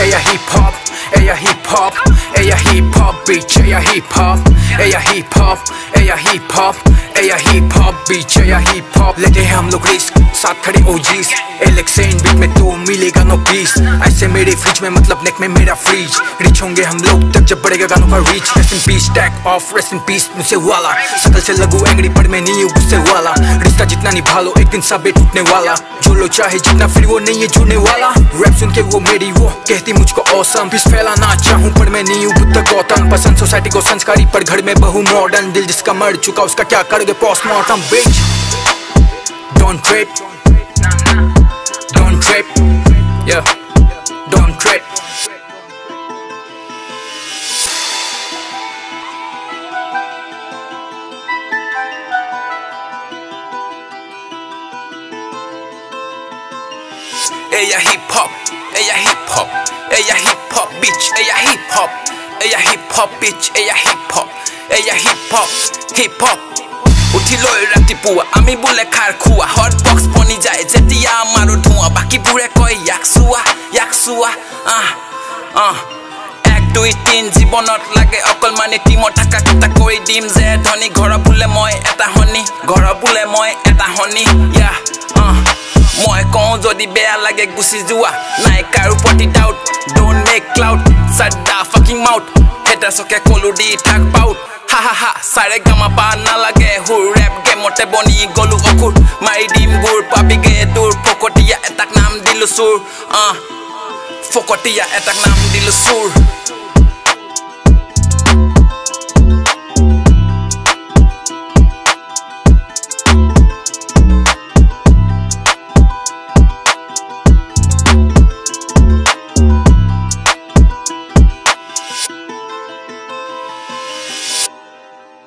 Eya hip hop, eya hip hop, eya hip hop bitch, eya hip hop, eya hip hop, eya hip hop, eya hip hop bitch, eya hip hop लेते हैं हम लोग risk साथ खड़े OGs एलेक्सेन beat में तो मिलेगा piece ऐसे मेरे फ्रिज में मतलब नेक में मेरा फ्रिज रिच होंगे हम लोग तब जब बढ़ेगा गानों का reach rest in peace tag of rest in peace मुझसे वाला सकल से लगू एंग्री पर मैं नहीं हूँ गुस्से वाला रिश्ता जितना निभा लो एक दिन सब टूटने वाला. जो लो चाहे जितना फिर वो नहीं है जुड़ने वाला. रैप सुन के वो मेरी, वो कहती मुझको औसम पीस फैलाना चाहूँ, पर मैं नहीं हूँ बुद्ध गौतम पसंद सोसाइटी को संस्कारी, पर घर में बहु मॉडर्न दिल जिसका मर चुका, उसका क्या करोगे postmortem bitch Don't trip. Don't trip. Yeah. Don't trip Eya hip hop, eya hip hop, eya hip hop bitch, eya hip hop, eya hip hop bitch, eya hip hop, eya hip hop, hip hop. উঠিলৈ ৰাতিপুৱা আমি বোলে খাৰ খোৱা। Hot box বনি যায় যেতিয়া আমাৰো ধোঁৱা বাকীবোৰে কয় ইয়াক চোৱা ইয়াক চোৱা। আহ আহ। এক দুই তিন জীৱনত লাগে অকল মানে। টিমত থকা কেইটা কৈ দিম যে ধনী। ঘৰৰ বোলে মই এটা শনি ঘৰৰ বোলে মই এটা শনি ইয়া আহ। মই কওঁ যদি বেয়া লাগে গুচি যোৱা। নাই কাৰো প্ৰতি ডাউট ডোন্ট মেক ক্লাউড চাড্ডা ফাকিং মাউট হেটাৰচকে কলো দি থাক পাউট হা হা হা চাৰে গামা পা নালাগে সুৰ ৰেপ গেমতে বনি গলো অসুৰ মাৰি দিম গুৰ পাবিগে তোৰ ফকতীয়া এটাক নাম দিলো চুৰ আহ ফকতীয়া এটাক নাম দিলো চুৰ